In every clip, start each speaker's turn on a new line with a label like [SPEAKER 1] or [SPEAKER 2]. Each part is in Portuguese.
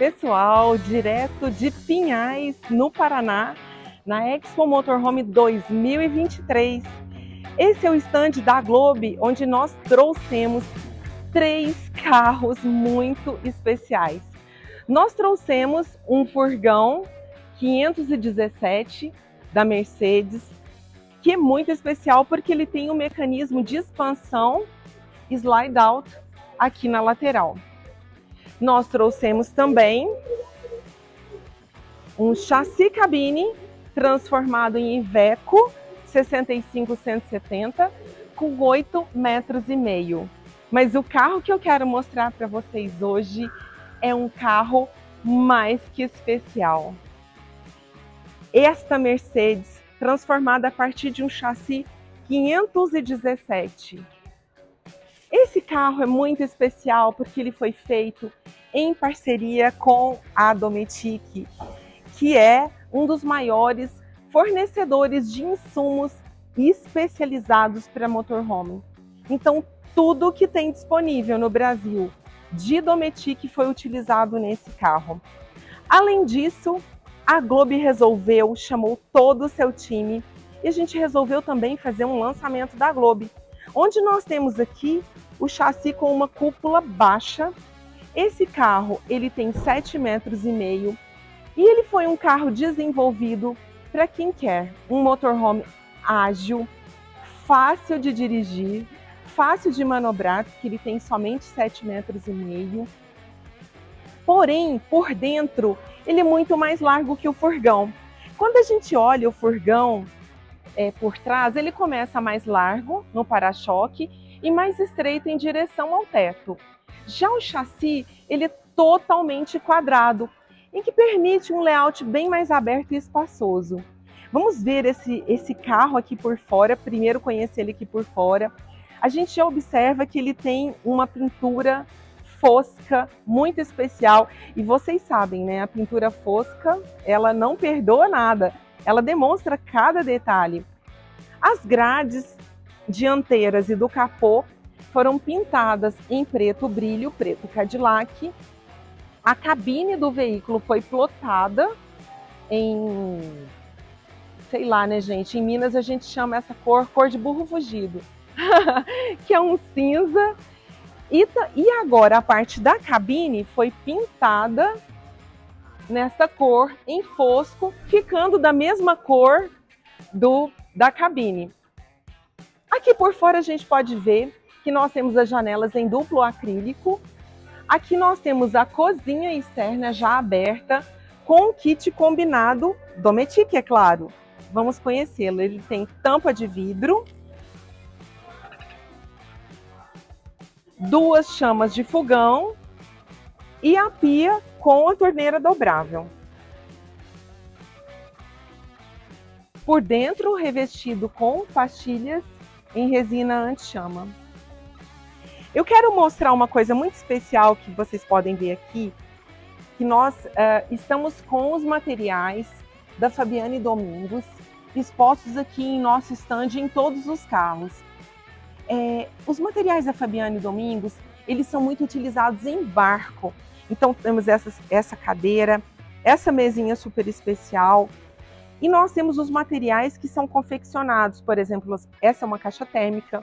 [SPEAKER 1] pessoal, direto de Pinhais, no Paraná, na Expo Motorhome 2023. Esse é o stand da Globe, onde nós trouxemos três carros muito especiais. Nós trouxemos um furgão 517 da Mercedes, que é muito especial porque ele tem um mecanismo de expansão slide out aqui na lateral. Nós trouxemos também um chassi cabine transformado em Iveco 65170 com 8 metros e meio. Mas o carro que eu quero mostrar para vocês hoje é um carro mais que especial. Esta Mercedes transformada a partir de um chassi 517 esse carro é muito especial porque ele foi feito em parceria com a Dometic, que é um dos maiores fornecedores de insumos especializados para motorhome. Então, tudo que tem disponível no Brasil de Dometic foi utilizado nesse carro. Além disso, a Globe resolveu, chamou todo o seu time e a gente resolveu também fazer um lançamento da Globe, onde nós temos aqui o chassi com uma cúpula baixa. Esse carro ele tem 7 metros e meio e ele foi um carro desenvolvido para quem quer um motorhome ágil, fácil de dirigir, fácil de manobrar, porque ele tem somente 7 metros e meio. Porém, por dentro, ele é muito mais largo que o furgão. Quando a gente olha o furgão é, por trás, ele começa mais largo no para-choque e mais estreito em direção ao teto. Já o chassi, ele é totalmente quadrado, em que permite um layout bem mais aberto e espaçoso. Vamos ver esse, esse carro aqui por fora, primeiro conhecer ele aqui por fora. A gente já observa que ele tem uma pintura fosca muito especial e vocês sabem, né? A pintura fosca, ela não perdoa nada, ela demonstra cada detalhe. As grades dianteiras e do capô foram pintadas em preto brilho, preto Cadillac. A cabine do veículo foi plotada em, sei lá, né, gente? Em Minas a gente chama essa cor cor de burro fugido, que é um cinza. E, e agora a parte da cabine foi pintada nesta cor em fosco, ficando da mesma cor do da cabine. Aqui por fora a gente pode ver que nós temos as janelas em duplo acrílico. Aqui nós temos a cozinha externa já aberta com o kit combinado Dometic, é claro. Vamos conhecê-lo. Ele tem tampa de vidro, duas chamas de fogão e a pia com a torneira dobrável. Por dentro, revestido com pastilhas em resina anti-chama. Eu quero mostrar uma coisa muito especial que vocês podem ver aqui, que nós uh, estamos com os materiais da Fabiane Domingos expostos aqui em nosso stand em todos os carros. É, os materiais da Fabiane Domingos, eles são muito utilizados em barco. Então temos essa, essa cadeira, essa mesinha super especial, e nós temos os materiais que são confeccionados, por exemplo, essa é uma caixa térmica,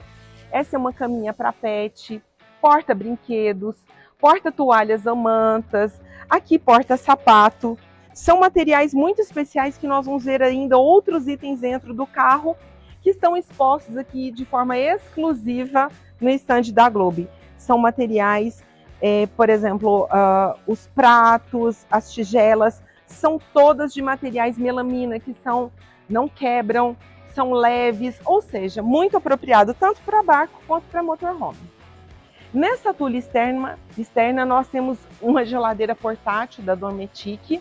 [SPEAKER 1] essa é uma caminha para pet, porta-brinquedos, porta-toalhas ou mantas, aqui porta-sapato. São materiais muito especiais que nós vamos ver ainda outros itens dentro do carro que estão expostos aqui de forma exclusiva no estande da Globe. São materiais, é, por exemplo, uh, os pratos, as tigelas, são todas de materiais melamina que são não quebram, são leves, ou seja, muito apropriado tanto para barco quanto para motorhome. Nessa tule externa, externa nós temos uma geladeira portátil da Dometic.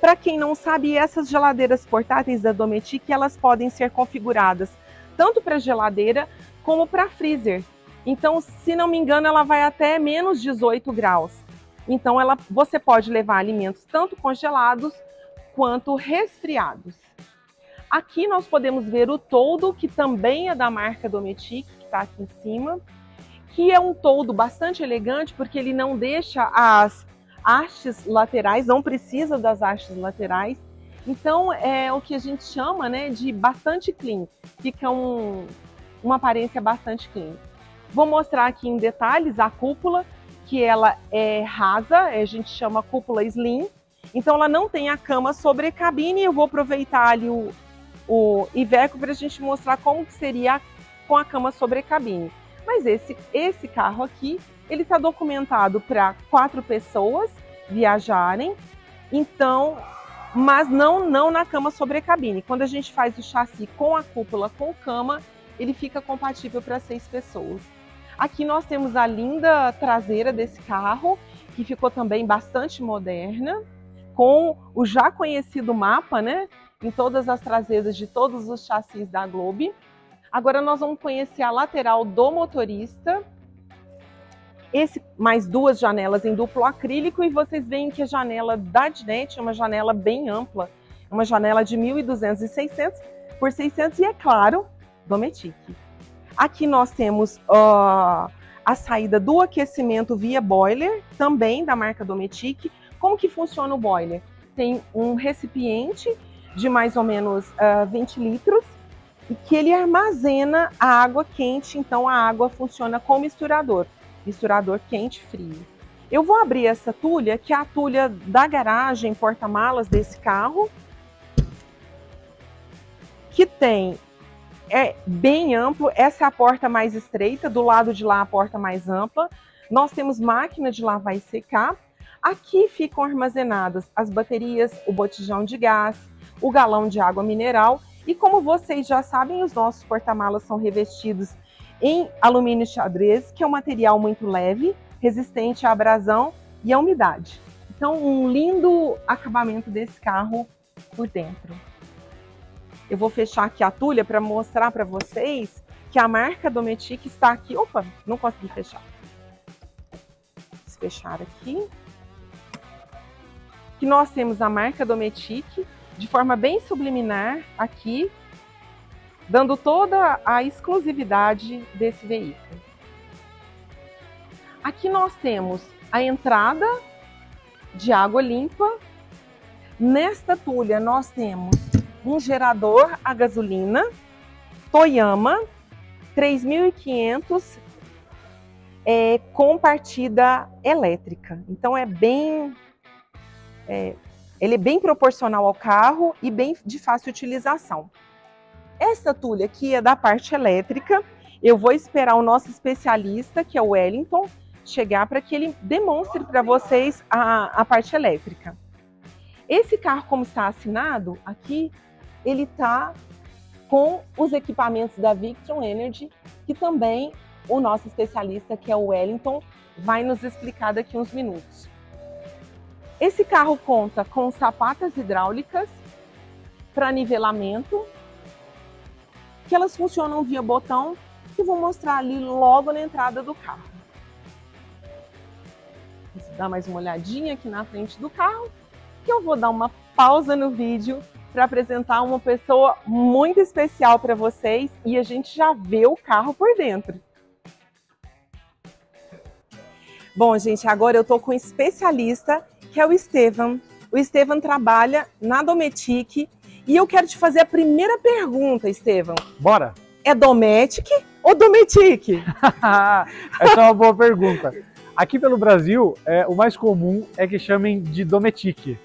[SPEAKER 1] Para quem não sabe, essas geladeiras portáteis da Dometic, elas podem ser configuradas tanto para geladeira como para freezer. Então, se não me engano, ela vai até menos 18 graus. Então, ela, você pode levar alimentos tanto congelados quanto resfriados. Aqui nós podemos ver o toldo, que também é da marca Dometic, que está aqui em cima, que é um toldo bastante elegante, porque ele não deixa as, hastes laterais, não precisa das hastes laterais. Então é o que a gente chama né, de bastante clean, fica um, uma aparência bastante clean. Vou mostrar aqui em detalhes a cúpula, que ela é rasa, a gente chama cúpula slim, então ela não tem a cama sobre cabine, eu vou aproveitar ali o, o Iveco para a gente mostrar como que seria com a cama sobre cabine. Mas esse, esse carro aqui, ele está documentado para quatro pessoas viajarem, então, mas não, não na cama sobre cabine. Quando a gente faz o chassi com a cúpula com cama, ele fica compatível para seis pessoas. Aqui nós temos a linda traseira desse carro, que ficou também bastante moderna, com o já conhecido mapa, né? Em todas as traseiras de todos os chassis da Globe. Agora nós vamos conhecer a lateral do motorista. Esse mais duas janelas em duplo acrílico e vocês veem que a janela da Dinette é uma janela bem ampla. É uma janela de 1.200 e 600 por 600 e é claro, Dometic. Aqui nós temos a saída do aquecimento via boiler, também da marca Dometic. Como que funciona o boiler? Tem um recipiente de mais ou menos uh, ah, 20 litros e que ele armazena a água quente, então a água funciona como misturador, misturador quente-frio. Eu vou abrir essa tulha, que é a tulha da garagem porta-malas desse carro, que tem é bem amplo. Essa é a porta mais estreita, do lado de lá a porta mais ampla. Nós temos máquina de lavar e secar. Aqui ficam armazenadas as baterias, o botijão de gás, o galão de água mineral e como vocês já sabem, os nossos porta-malas são revestidos em alumínio xadrez, que é um material muito leve, resistente à abrasão e à umidade. Então, um lindo acabamento desse carro por dentro. Eu vou fechar aqui a tulha para mostrar para vocês que a marca Dometic está aqui. Opa, não consegui fechar. Fechar aqui. Que nós temos a marca Dometic de forma bem subliminar aqui, dando toda a exclusividade desse veículo. Aqui nós temos a entrada de água limpa. Nesta tulha nós temos um gerador a gasolina Toyama 3500 é, com partida elétrica. Então é bem é, ele é bem proporcional ao carro e bem de fácil utilização. Essa tulha aqui é da parte elétrica. Eu vou esperar o nosso especialista, que é o Wellington, chegar para que ele demonstre para vocês a, a parte elétrica. Esse carro, como está assinado aqui, ele está com os equipamentos da Victron Energy, que também o nosso especialista, que é o Wellington, vai nos explicar daqui uns minutos. Esse carro conta com sapatas hidráulicas para nivelamento, que elas funcionam via botão, que vou mostrar ali logo na entrada do carro. Vou dar mais uma olhadinha aqui na frente do carro, que eu vou dar uma pausa no vídeo para apresentar uma pessoa muito especial para vocês e a gente já vê o carro por dentro. Bom, gente, agora eu estou com um especialista que é o Estevam. O Estevam trabalha na Dometic e eu quero te fazer a primeira pergunta, Estevam.
[SPEAKER 2] Bora!
[SPEAKER 1] É Dometic ou Dometic?
[SPEAKER 2] Essa é uma boa pergunta. Aqui pelo Brasil, é, o mais comum é que chamem de Dometic,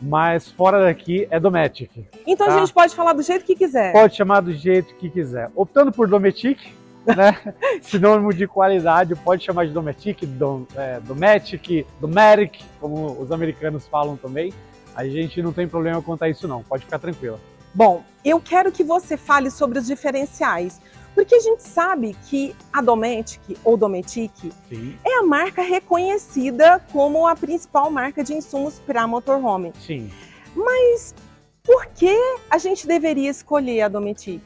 [SPEAKER 2] mas fora daqui é Dometic.
[SPEAKER 1] Então tá? a gente pode falar do jeito que quiser.
[SPEAKER 2] Pode chamar do jeito que quiser. Optando por Dometic, né? Sinônimo de qualidade, pode chamar de Dometic, dom, é, Dometic, como os americanos falam também. A gente não tem problema quanto a isso não, pode ficar tranquila.
[SPEAKER 1] Bom, eu quero que você fale sobre os diferenciais, porque a gente sabe que a Dometic ou Dometic Sim. é a marca reconhecida como a principal marca de insumos para motorhome.
[SPEAKER 2] Sim.
[SPEAKER 1] Mas por que a gente deveria escolher a Dometic?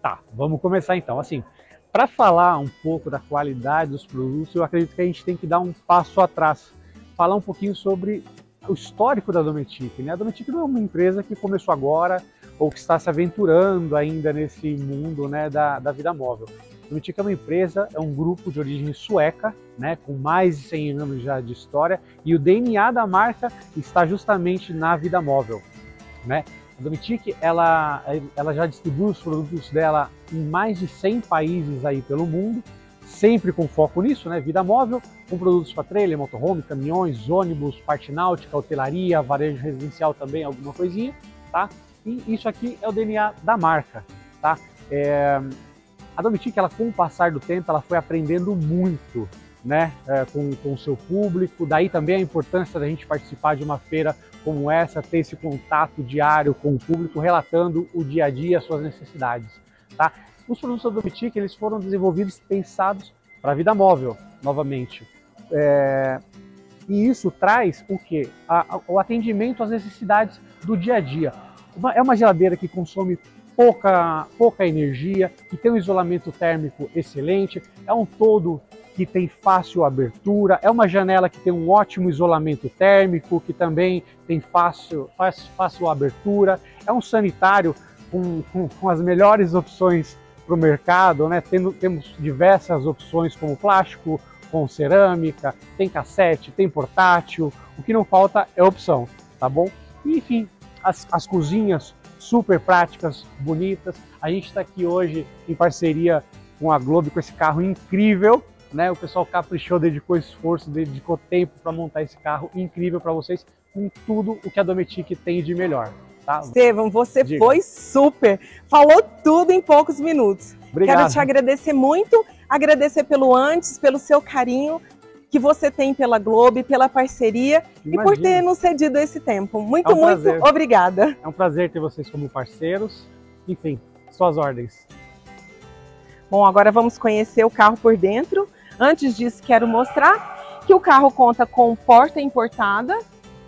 [SPEAKER 2] Tá, vamos começar então. Assim, para falar um pouco da qualidade dos produtos, eu acredito que a gente tem que dar um passo atrás, falar um pouquinho sobre o histórico da Dometic. Né? A Dometic não é uma empresa que começou agora ou que está se aventurando ainda nesse mundo né, da, da vida móvel. Dometic é uma empresa, é um grupo de origem sueca, né, com mais de 100 anos já de história, e o DNA da marca está justamente na vida móvel. Né? A Dometic, ela, ela já distribui os produtos dela em mais de 100 países aí pelo mundo, sempre com foco nisso, né? Vida móvel, com produtos para trailer, motorhome, caminhões, ônibus, parte náutica, hotelaria, varejo residencial também, alguma coisinha, tá? E isso aqui é o DNA da marca, tá? É... A Dometic, ela com o passar do tempo, ela foi aprendendo muito, né, é, com, com o seu público, daí também a importância da gente participar de uma feira como essa, ter esse contato diário com o público, relatando o dia a dia, as suas necessidades, tá? Os produtos da Dometic, eles foram desenvolvidos pensados para a vida móvel, novamente. É, e isso traz o que? O atendimento às necessidades do dia a dia. É uma geladeira que consome pouca, pouca energia, que tem um isolamento térmico excelente, é um todo que tem fácil abertura, é uma janela que tem um ótimo isolamento térmico, que também tem fácil, fácil, fácil abertura, é um sanitário com, com, com as melhores opções para o mercado, né? Tendo, temos diversas opções como plástico, com cerâmica, tem cassete, tem portátil, o que não falta é opção, tá bom? Enfim, as, as cozinhas super práticas, bonitas. A gente está aqui hoje em parceria com a Globo, com esse carro incrível, né? O pessoal caprichou, dedicou esforço, dedicou tempo para montar esse carro incrível para vocês, com tudo o que a Dometic tem de melhor.
[SPEAKER 1] Tá? Estevam, você Diga. foi super. Falou tudo em poucos minutos. Obrigado. Quero te agradecer muito, agradecer pelo antes, pelo seu carinho que você tem pela Globo, pela parceria Imagina. e por ter nos cedido esse tempo. Muito, é um muito prazer. obrigada.
[SPEAKER 2] É um prazer ter vocês como parceiros. Enfim, suas ordens.
[SPEAKER 1] Bom, agora vamos conhecer o carro por dentro. Antes disso, quero mostrar que o carro conta com porta importada,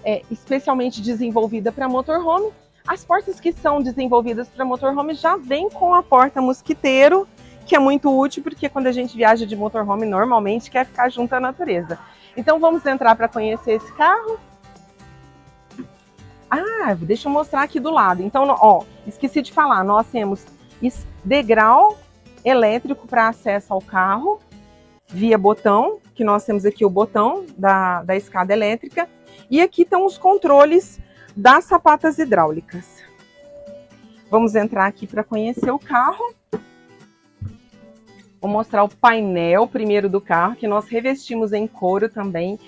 [SPEAKER 1] é, especialmente desenvolvida para motorhome, as portas que são desenvolvidas para motorhome já vêm com a porta mosquiteiro, que é muito útil porque quando a gente viaja de motorhome normalmente quer ficar junto à natureza. Então vamos entrar para conhecer esse carro. Ah, deixa eu mostrar aqui do lado. Então, ó, esqueci de falar, nós temos degrau elétrico para acesso ao carro via botão, que nós temos aqui o botão da, da escada elétrica. E aqui estão os controles das sapatas hidráulicas. Vamos entrar aqui para conhecer o carro. Vou mostrar o painel primeiro do carro, que nós revestimos em couro também,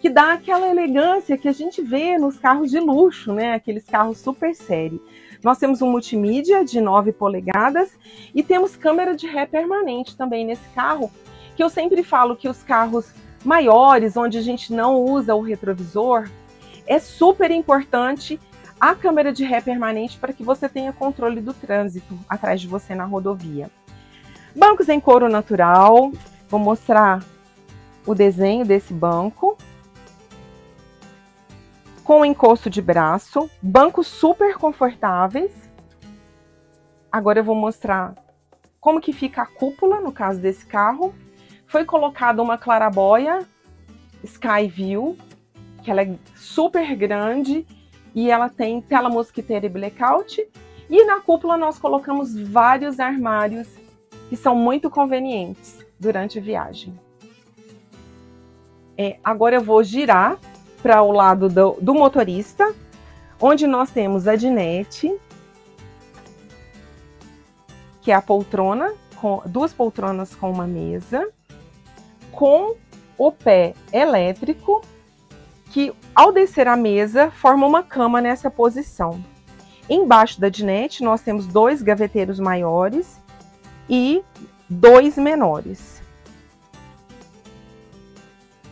[SPEAKER 1] que dá aquela elegância que a gente vê nos carros de luxo, né? Aqueles carros super série. Nós temos um multimídia de 9 polegadas e temos câmera de ré permanente também nesse carro, que eu sempre falo que os carros maiores, onde a gente não usa o retrovisor, é super importante a câmera de ré permanente para que você tenha controle do trânsito atrás de você na rodovia. Bancos em couro natural, vou mostrar o desenho desse banco. Com encosto de braço, bancos super confortáveis. Agora eu vou mostrar como que fica a cúpula no caso desse carro. Foi colocada uma clarabóia Skyview que ela é super grande e ela tem tela mosquiteira e blackout. E na cúpula nós colocamos vários armários que são muito convenientes durante a viagem. É, agora eu vou girar para o lado do, do, motorista, onde nós temos a dinette, que é a poltrona, com duas poltronas com uma mesa, com o pé elétrico que ao descer a mesa forma uma cama nessa posição. Embaixo da dinette nós temos dois gaveteiros maiores e dois menores.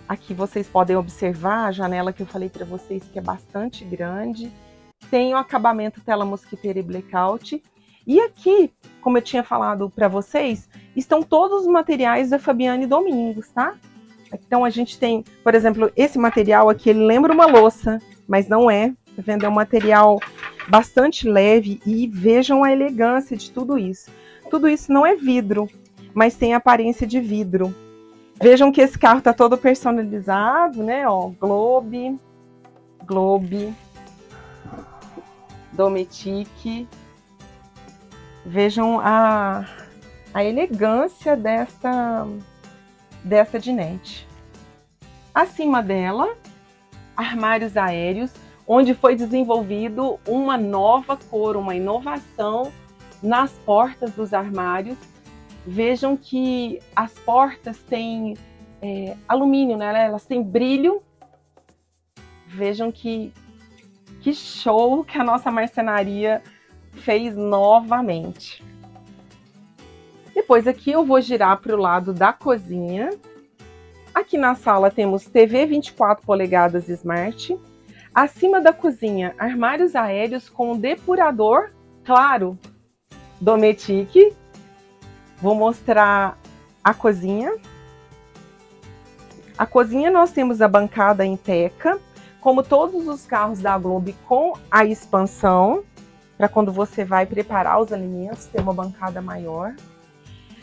[SPEAKER 1] Aqui vocês podem observar a janela que eu falei para vocês que é bastante grande. Tem o acabamento tela mosquiteira e blackout. E aqui, como eu tinha falado para vocês, estão todos os materiais da Fabiane Domingos, tá? Então a gente tem, por exemplo, esse material aqui, ele lembra uma louça, mas não é. Tá vendo? É um material bastante leve e vejam a elegância de tudo isso. Tudo isso não é vidro, mas tem aparência de vidro. Vejam que esse carro está todo personalizado, né? Ó, Globe, Globe, Dometic. Vejam a, a elegância desta, dessa dinette. Acima dela, armários aéreos, onde foi desenvolvido uma nova cor, uma inovação nas portas dos armários. Vejam que as portas têm é, alumínio, né? Elas têm brilho. Vejam que, que show que a nossa marcenaria fez novamente. Depois aqui eu vou girar para o lado da cozinha. Aqui na sala temos TV 24 polegadas Smart. Acima da cozinha, armários aéreos com depurador, claro, Dometic. Vou mostrar a cozinha. A cozinha nós temos a bancada em teca, como todos os carros da Globo com a expansão, para quando você vai preparar os alimentos, ter uma bancada maior.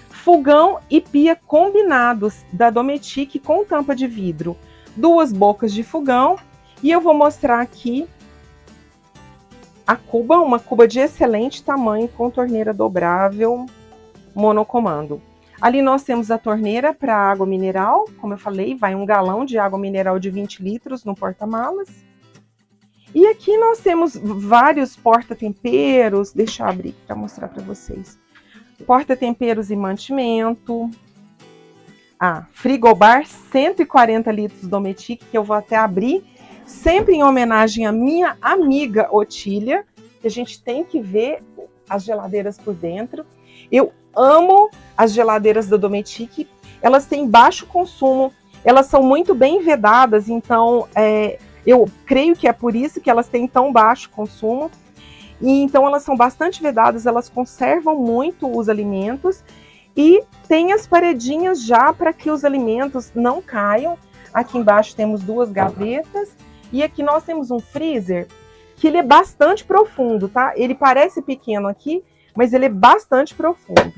[SPEAKER 1] Fogão e pia combinados da Dometic com tampa de vidro. Duas bocas de fogão. E eu vou mostrar aqui a cuba, uma cuba de excelente tamanho com torneira dobrável monocomando. Ali nós temos a torneira para água mineral, como eu falei, vai um galão de água mineral de 20 litros no porta-malas. E aqui nós temos vários porta-temperos, deixa eu abrir para mostrar para vocês. Porta-temperos e mantimento. Ah, frigobar 140 litros Dometic, que eu vou até abrir, sempre em homenagem à minha amiga Otília, a gente tem que ver as geladeiras por dentro. Eu amo as geladeiras da Dometic. Elas têm baixo consumo, elas são muito bem vedadas, então é, eu creio que é por isso que elas têm tão baixo consumo. E então elas são bastante vedadas, elas conservam muito os alimentos e tem as paredinhas já para que os alimentos não caiam. Aqui embaixo temos duas gavetas e aqui nós temos um freezer que ele é bastante profundo, tá? Ele parece pequeno aqui, mas ele é bastante profundo.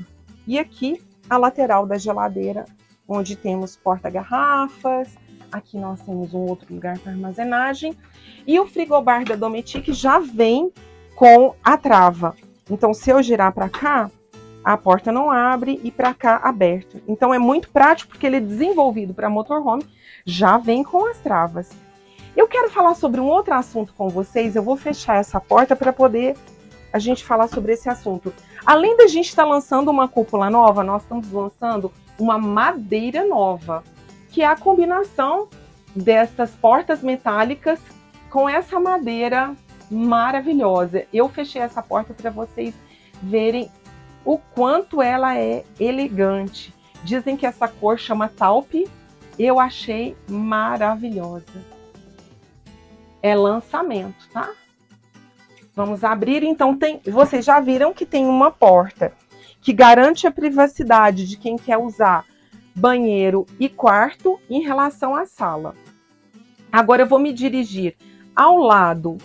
[SPEAKER 1] E aqui a lateral da geladeira, onde temos porta-garrafas, aqui nós temos um outro lugar para armazenagem, e o frigobar da Dometic já vem com a trava. Então, se eu girar para cá, a porta não abre e para cá aberto. Então, é muito prático porque ele é desenvolvido para motorhome, já vem com as travas. Eu quero falar sobre um outro assunto com vocês, eu vou fechar essa porta para poder a gente falar sobre esse assunto. Além da gente estar tá lançando uma cúpula nova, nós estamos lançando uma madeira nova, que é a combinação dessas portas metálicas com essa madeira maravilhosa. Eu fechei essa porta para vocês verem o quanto ela é elegante. Dizem que essa cor chama taupe. Eu achei maravilhosa. É lançamento, tá? Vamos abrir, então tem, vocês já viram que tem uma porta que garante a privacidade de quem quer usar banheiro e quarto em relação à sala. Agora eu vou me dirigir ao lado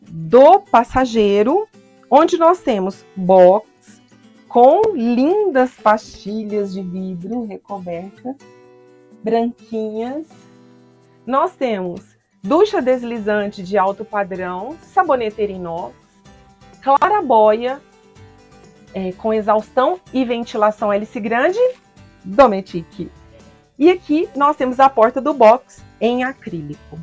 [SPEAKER 1] do passageiro, onde nós temos box com lindas pastilhas de vidro recobertas, branquinhas. Nós temos ducha deslizante de alto padrão, saboneteira inox, clarabóia é, com exaustão e ventilação hélice grande, Dometic. E aqui nós temos a porta do box em acrílico.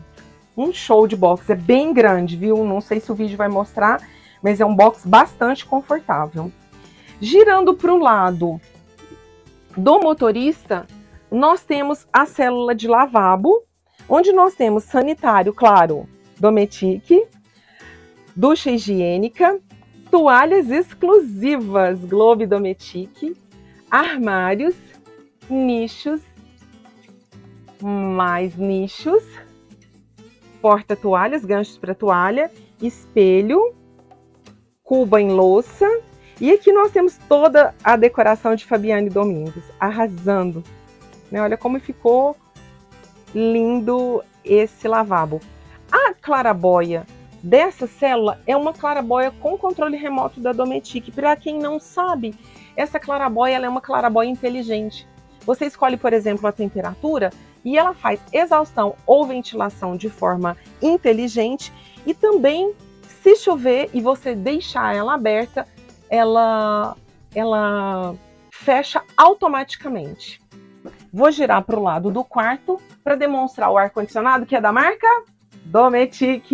[SPEAKER 1] Um show de box, é bem grande, viu? Não sei se o vídeo vai mostrar, mas é um box bastante confortável. Girando para o lado do motorista, nós temos a célula de lavabo, onde nós temos sanitário, claro, Dometic, ducha higiênica, toalhas exclusivas Globe Dometic, armários, nichos, mais nichos, porta-toalhas, ganchos para toalha, espelho, cuba em louça. E aqui nós temos toda a decoração de Fabiane Domingos, arrasando. Né? Olha como ficou lindo esse lavabo. A clarabóia dessa célula é uma clarabóia com controle remoto da Dometic. Para quem não sabe, essa clarabóia é uma clarabóia inteligente. Você escolhe, por exemplo, a temperatura e ela faz exaustão ou ventilação de forma inteligente e também se chover e você deixar ela aberta, ela ela fecha automaticamente. Vou girar para o lado do quarto para demonstrar o ar-condicionado que é da marca Dometic.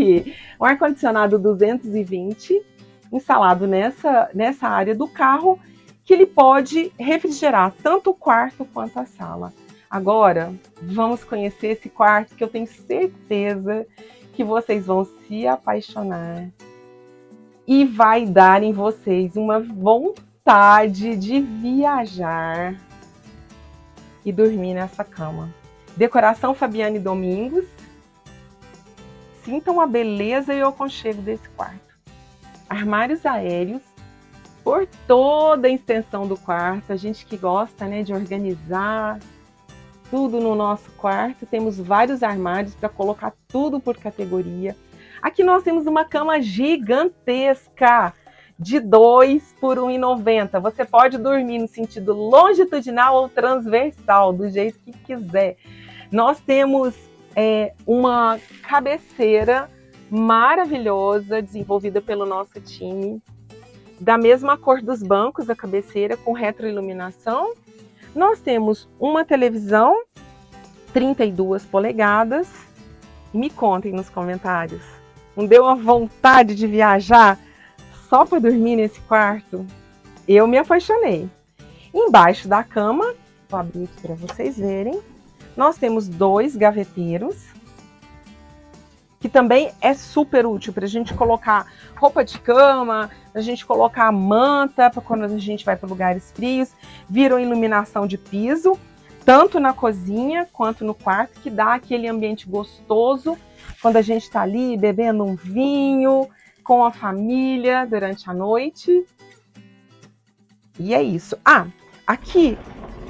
[SPEAKER 1] Um ar-condicionado 220 instalado nessa, nessa área do carro que ele pode refrigerar tanto o quarto quanto a sala. Agora, vamos conhecer esse quarto que eu tenho certeza que vocês vão se apaixonar e vai dar em vocês uma vontade de viajar e dormir nessa cama. Decoração Fabiane Domingos. Sintam a beleza e o aconchego desse quarto. Armários aéreos por toda a extensão do quarto. A gente que gosta né, de organizar tudo no nosso quarto. Temos vários armários para colocar tudo por categoria. Aqui nós temos uma cama gigantesca de 2 por 1,90. Você pode dormir no sentido longitudinal ou transversal, do jeito que quiser. Nós temos é, uma cabeceira maravilhosa, desenvolvida pelo nosso time, da mesma cor dos bancos, a cabeceira, com retroiluminação. Nós temos uma televisão 32 polegadas. Me contem nos comentários. Não deu uma vontade de viajar? Só para dormir nesse quarto, eu me apaixonei. Embaixo da cama, vou abrir aqui para vocês verem, nós temos dois gaveteiros, que também é super útil para a gente colocar roupa de cama, a gente colocar manta para quando a gente vai para lugares frios, viram iluminação de piso, tanto na cozinha quanto no quarto, que dá aquele ambiente gostoso quando a gente está ali bebendo um vinho, com a família durante a noite. E é isso. Ah, aqui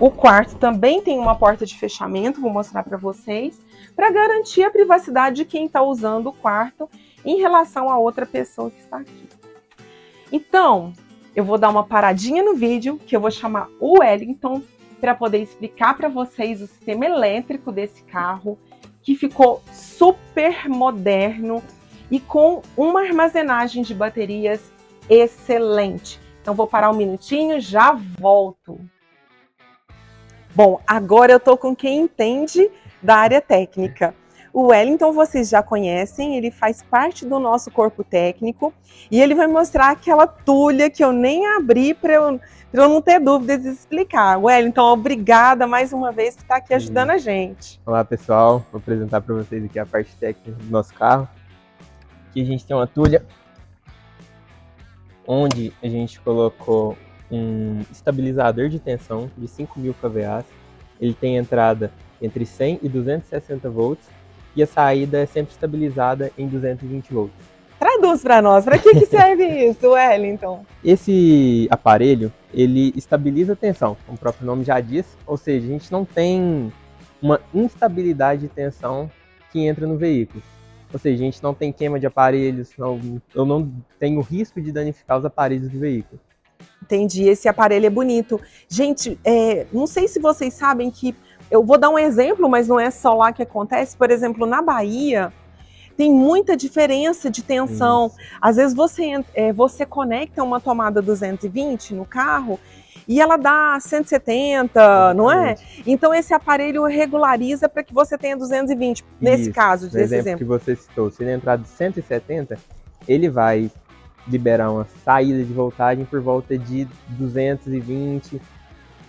[SPEAKER 1] o quarto também tem uma porta de fechamento, vou mostrar para vocês, para garantir a privacidade de quem está usando o quarto em relação a outra pessoa que está aqui. Então, eu vou dar uma paradinha no vídeo, que eu vou chamar o Wellington para poder explicar para vocês o sistema elétrico desse carro, que ficou super moderno e com uma armazenagem de baterias excelente. Então vou parar um minutinho, já volto. Bom, agora eu tô com quem entende da área técnica. O Wellington vocês já conhecem, ele faz parte do nosso corpo técnico e ele vai mostrar aquela tulha que eu nem abri para eu, eu, não ter dúvidas de explicar. Wellington, obrigada mais uma vez por estar aqui ajudando a gente.
[SPEAKER 3] Olá pessoal, vou apresentar para vocês aqui a parte técnica do nosso carro. Aqui a gente tem uma tulha onde a gente colocou um estabilizador de tensão de 5.000 kVA. Ele tem entrada entre 100 e 260 volts e a saída é sempre estabilizada em 220 volts.
[SPEAKER 1] Traduz para nós, para que, que serve isso, Wellington?
[SPEAKER 3] Esse aparelho, ele estabiliza a tensão, como o próprio nome já diz, ou seja, a gente não tem uma instabilidade de tensão que entra no veículo. Ou seja, a gente não tem queima de aparelhos, não, eu não tenho risco de danificar os aparelhos do veículo.
[SPEAKER 1] Entendi, esse aparelho é bonito. Gente, é, não sei se vocês sabem que. Eu vou dar um exemplo, mas não é só lá que acontece. Por exemplo, na Bahia, tem muita diferença de tensão. Isso. Às vezes você, é, você conecta uma tomada 220 no carro e ela dá 170, Exatamente. não é? Então esse aparelho regulariza para que você tenha 220, nesse
[SPEAKER 3] Isso,
[SPEAKER 1] caso,
[SPEAKER 3] desse exemplo, exemplo. que você citou, se ele entrar de 170, ele vai liberar uma saída de voltagem por volta de 220,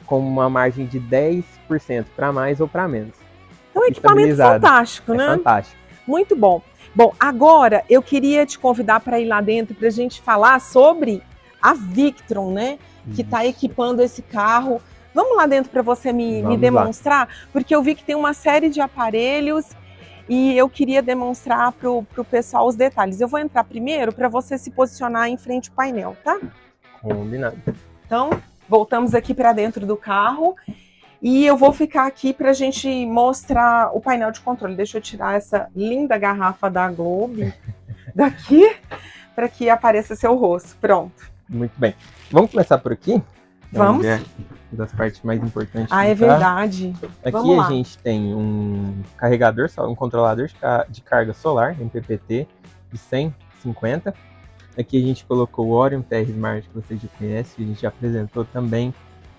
[SPEAKER 3] com uma margem de 10% para mais ou para menos.
[SPEAKER 1] Então, é um equipamento fantástico,
[SPEAKER 3] é
[SPEAKER 1] né?
[SPEAKER 3] Fantástico.
[SPEAKER 1] Muito bom. Bom, agora eu queria te convidar para ir lá dentro para a gente falar sobre a Victron, né? Que está equipando esse carro. Vamos lá dentro para você me, me demonstrar? Lá. Porque eu vi que tem uma série de aparelhos e eu queria demonstrar para o pessoal os detalhes. Eu vou entrar primeiro para você se posicionar em frente ao painel, tá?
[SPEAKER 3] Combinado.
[SPEAKER 1] Então, voltamos aqui para dentro do carro e eu vou ficar aqui para a gente mostrar o painel de controle. Deixa eu tirar essa linda garrafa da Globe daqui para que apareça seu rosto. Pronto.
[SPEAKER 3] Muito bem. Vamos começar por aqui?
[SPEAKER 1] Vamos.
[SPEAKER 3] É das partes mais importantes.
[SPEAKER 1] Ah, é verdade.
[SPEAKER 3] Aqui a gente tem um carregador, um controlador de carga solar, MPPT, de 150. Aqui a gente colocou o Orion TR Smart, que você já conhece, que a gente já apresentou também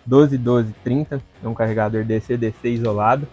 [SPEAKER 3] 121230, é um carregador DC-DC isolado.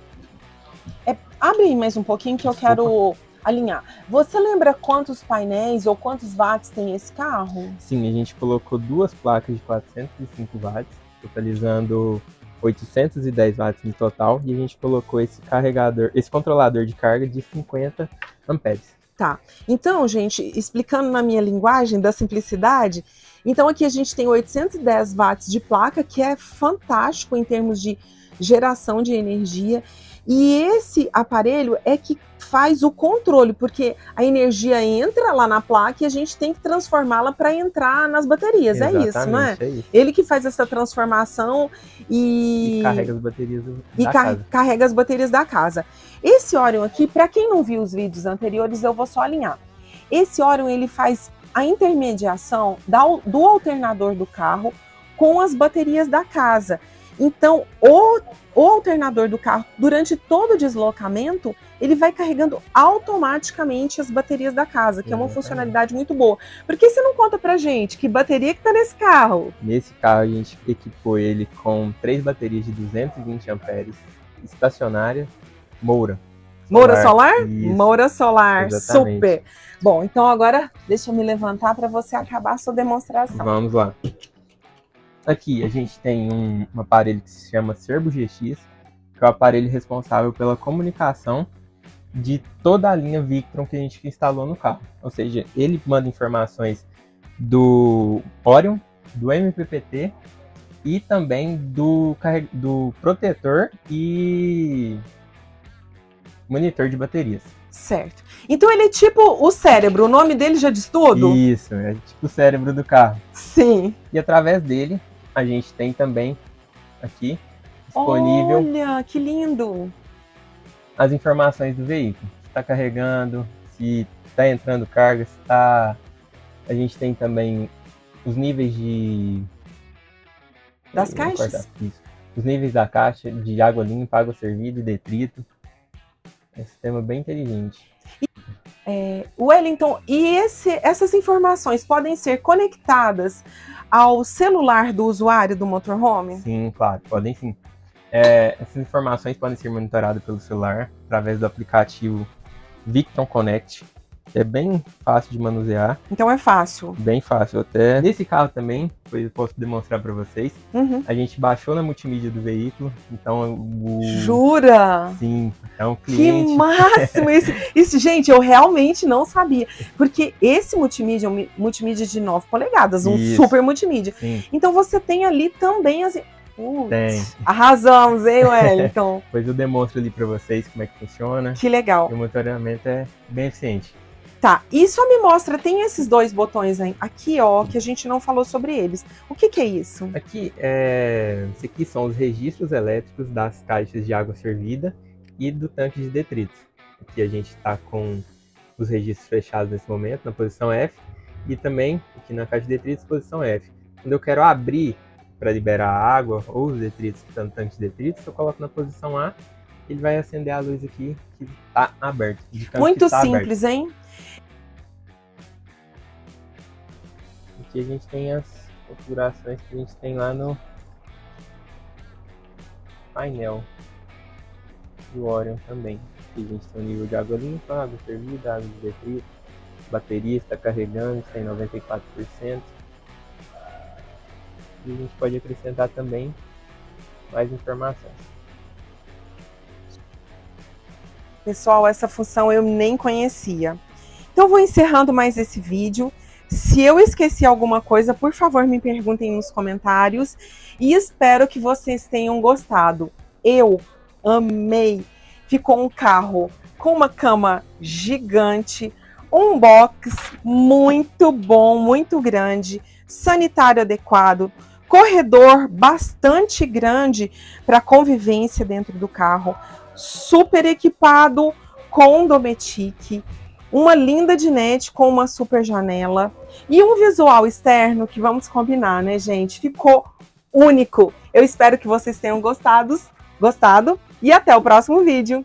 [SPEAKER 1] É, abre aí mais um pouquinho que eu quero alinhar. Você lembra quantos painéis ou quantos watts tem esse carro?
[SPEAKER 3] Sim, a gente colocou duas placas de 405 watts, totalizando 810 watts no total, e a gente colocou esse carregador, esse controlador de carga de 50 amperes.
[SPEAKER 1] Tá. Então, gente, explicando na minha linguagem da simplicidade, então aqui a gente tem 810 watts de placa, que é fantástico em termos de geração de energia. E esse aparelho é que faz o controle, porque a energia entra lá na placa e a gente tem que transformá-la para entrar nas baterias.
[SPEAKER 3] Exatamente,
[SPEAKER 1] é isso, não é?
[SPEAKER 3] é isso.
[SPEAKER 1] Ele que faz essa transformação e,
[SPEAKER 3] E carrega as baterias
[SPEAKER 1] e
[SPEAKER 3] da
[SPEAKER 1] car-
[SPEAKER 3] casa.
[SPEAKER 1] carrega as baterias da casa. Esse Orion aqui, para quem não viu os vídeos anteriores, eu vou só alinhar. Esse Orion ele faz a intermediação do alternador do carro com as baterias da casa. Então, o, o alternador do carro, durante todo o deslocamento, ele vai carregando automaticamente as baterias da casa, que é uma
[SPEAKER 3] Exatamente.
[SPEAKER 1] funcionalidade muito boa. Por que você não conta pra gente que bateria que tá nesse carro?
[SPEAKER 3] Nesse carro a gente equipou ele com três baterias de 220 amperes, estacionária, Moura.
[SPEAKER 1] Moura solar?
[SPEAKER 3] Isso.
[SPEAKER 1] Moura solar,
[SPEAKER 3] Exatamente.
[SPEAKER 1] super. Bom, então agora deixa eu me levantar para você acabar a sua demonstração.
[SPEAKER 3] Vamos lá. Aqui a gente tem um, um aparelho que se chama Serbo GX, que é o aparelho responsável pela comunicação de toda a linha Victron que a gente instalou no carro. Ou seja, ele manda informações do Orion, do MPPT e também do, do protetor e monitor de baterias.
[SPEAKER 1] Certo. Então ele é tipo o cérebro, o nome dele já diz tudo?
[SPEAKER 3] Isso, é tipo o cérebro do carro.
[SPEAKER 1] Sim.
[SPEAKER 3] E através dele, a gente tem também aqui disponível
[SPEAKER 1] Olha, que lindo.
[SPEAKER 3] as informações do veículo. Se está carregando, se está entrando carga, se está. A gente tem também os níveis de.
[SPEAKER 1] Das caixas?
[SPEAKER 3] Os níveis da caixa de água limpa, água servida e detrito. É um sistema bem inteligente.
[SPEAKER 1] É, Wellington, e esse- essas informações podem ser conectadas ao celular do usuário do motorhome?
[SPEAKER 3] Sim, claro, podem sim. É, essas informações podem ser monitoradas pelo celular através do aplicativo Victron Connect, é bem fácil de manusear,
[SPEAKER 1] Então é fácil.
[SPEAKER 3] bem fácil até. Nesse carro também, depois eu posso demonstrar para vocês,
[SPEAKER 1] Uhum.
[SPEAKER 3] a gente baixou na multimídia do veículo, então o
[SPEAKER 1] Jura?
[SPEAKER 3] sim, o
[SPEAKER 1] Que
[SPEAKER 3] cliente
[SPEAKER 1] máximo! Isso, isso, gente, eu realmente não sabia. Porque esse multimídia é um multimídia de 9 polegadas, um
[SPEAKER 3] Isso.
[SPEAKER 1] super multimídia.
[SPEAKER 3] sim,
[SPEAKER 1] Então você tem ali também as. Putz,
[SPEAKER 3] Tem.
[SPEAKER 1] Arrasamos, hein, Wellington?
[SPEAKER 3] depois eu demonstro ali para vocês como é que funciona.
[SPEAKER 1] que legal.
[SPEAKER 3] E o monitoramento é bem eficiente.
[SPEAKER 1] Tá, e só me mostra, tem esses dois botões aí, aqui, ó, que a gente não falou sobre eles. O que que é isso?
[SPEAKER 3] Aqui, é, esse aqui são os registros elétricos das caixas de água servida e do tanque de detritos. Aqui a gente está com os registros fechados nesse momento, na posição F, e também aqui na caixa de detritos, posição F. Quando eu quero abrir para liberar a água ou os detritos que estão no tanque de detritos, eu coloco na posição A, ele vai acender a luz aqui que está aberto.
[SPEAKER 1] Muito
[SPEAKER 3] aberto.
[SPEAKER 1] simples, hein?
[SPEAKER 3] Aqui a gente tem as configurações que a gente tem lá no painel do Orion também. Aqui a gente tem o nível de água limpa, água fervida, água de detrito, bateria está carregando, está em 94%. E a gente pode acrescentar também mais informações.
[SPEAKER 1] Pessoal, essa função eu nem conhecia. Então vou encerrando mais esse vídeo. Se eu esqueci alguma coisa, por favor, me perguntem nos comentários e espero que vocês tenham gostado. Eu amei. Ficou um carro com uma cama gigante, um box muito bom, muito grande, sanitário adequado, corredor bastante grande para convivência dentro do carro, super equipado com Dometic, uma linda dinette com uma super janela e um visual externo que vamos combinar, né, gente? Ficou único. Eu espero que vocês tenham gostado, gostado e até o próximo vídeo.